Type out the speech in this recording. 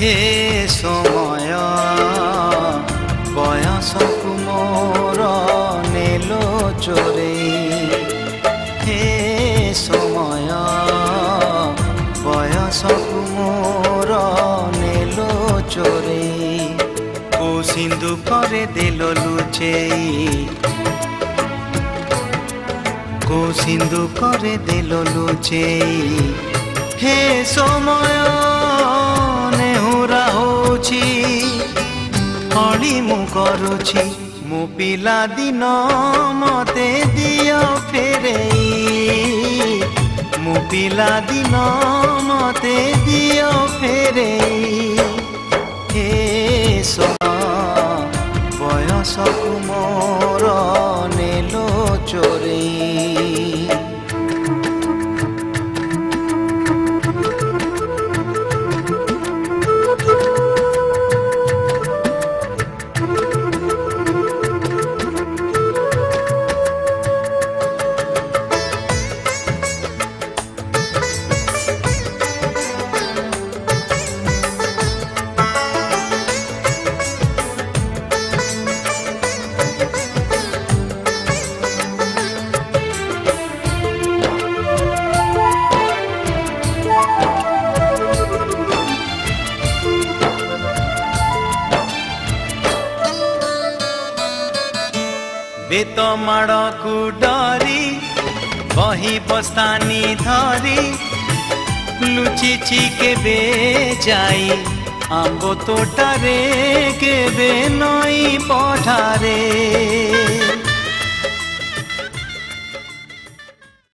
হে সময় বয়স কুমোর ନେଲ চোরে হে সময় বয়স কুমোর ନେଲ চোরে ও সিন্ধু করে দিল লুচে কো সিন্ধু করে দিল লুচে হে সময় ମୁଁ କରୁଛି ମୁଁ ପିଲାଦିନ ମୋତେ ଦିଅ ଫେରେଇ ମୁଁ ପିଲାଦିନ ମୋତେ ଦିଅ ଫେରେଇ ହେ ବୟସକୁ ମୋର ନେଲୋ ଚୋରେଇ ବେତ ମାଡ଼କୁ ଡରି ବହି ବସ୍ତାନି ଧରି ଲୁଚିଛି କେବେ ଯାଇ ଆମ୍ବ ତୋଟାରେ କେବେ ନଈ ପଠାରେ